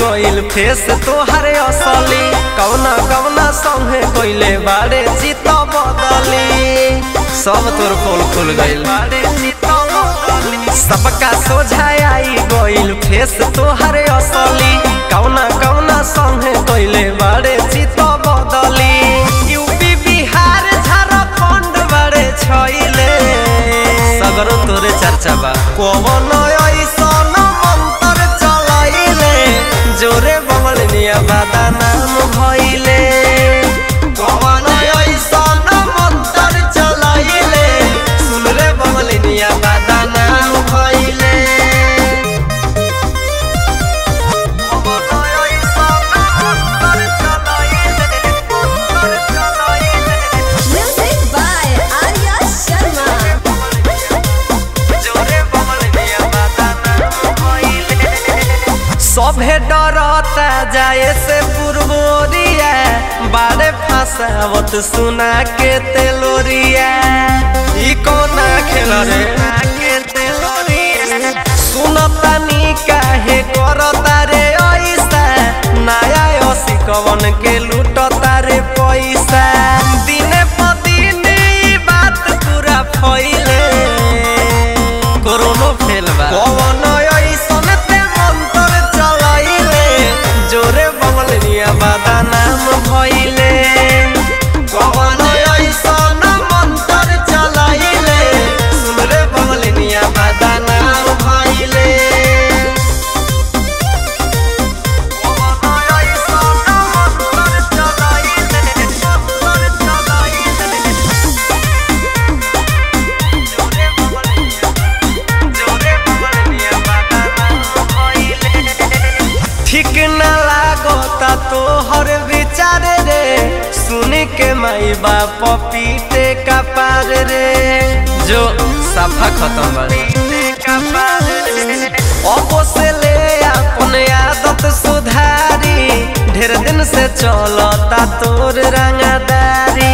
गइल फेस तोहर असली कौना कौना संगे गइले बाड़े चित बदली सब तोर पोल खुल गइल बाड़े चित बदली सबका सोझाई गइल फेस तोहर असली कौना कौना संगे गइले बाड़े चित बदली यूपी बिहार झारखंड बाड़े छइले सगरो तोरे चर्चा बा कौन tratar सभे डरता जाए से पूर्वोरिया बारे फसावत सुना के तेलोरिया कोना खेल रे? सुनता नी काहे करता के माई बाप पीटे का पार रे। जो सफ़ा खत्म अब से ले अपन आदत सुधारी। ढेर दिन से चलता तोर रंगदारी।